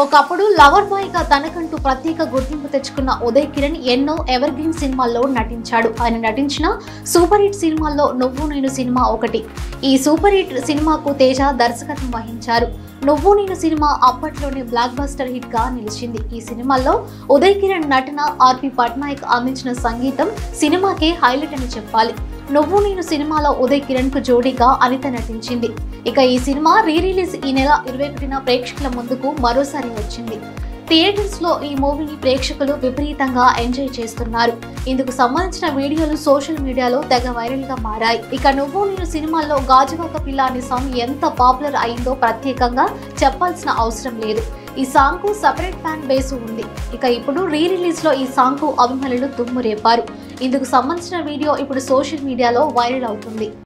ఒకప్పుడు లవర్ బాయ్గా తనకంటూ ప్రత్యేక గుర్తింపు తెచ్చుకున్న ఉదయ్ కిరణ్ ఎన్నో ఎవర్ గ్రీన్ సినిమాల్లో నటించాడు. ఆయన నటించిన సూపర్ హిట్ సినిమాల్లో నువ్వు నేను సినిమా ఒకటి. ఈ సూపర్ హిట్ సినిమాకు తేజ దర్శకత్వం వహించారు. నువ్వు నేను సినిమా అప్పట్లోనే బ్లాక్ బస్టర్ హిట్గా నిలిచింది. ఈ సినిమాలో ఉదయ్ కిరణ్ నటన ఆర్పి పట్నాయక్ అందించిన సంగీతం సినిమాకే హైలైట్ అని చెప్పాలి. నువ్వు నేను సినిమాలో ఉదయ్ కిరణ్కు జోడీగా అనిత నటించింది. ఇక ఈ సినిమా రీ రిలీజ్ ఈ నెల ఇరవై ఒకటిన ప్రేక్షకుల ముందుకు మరోసారి వచ్చింది. థియేటర్స్లో ఈ మూవీని ప్రేక్షకులు విపరీతంగా ఎంజాయ్ చేస్తున్నారు. ఇందుకు సంబంధించిన వీడియోలు సోషల్ మీడియాలో తెగ వైరల్గా మారాయి. ఇక నువ్వు నేను సినిమాల్లో గాజువాక పిల్ల అనే సాంగ్ ఎంత పాపులర్ అయిందో ప్రత్యేకంగా చెప్పాల్సిన అవసరం లేదు. ఈ సాంగ్కు సపరేట్ ఫ్యాన్ బేస్ ఉంది. ఇక ఇప్పుడు రీ రిలీజ్లో ఈ సాంగ్కు అభిమానులు దుమ్ము రేపారు. ఇందుకు సంబంధించిన వీడియో ఇప్పుడు సోషల్ మీడియాలో వైరల్ అవుతుంది.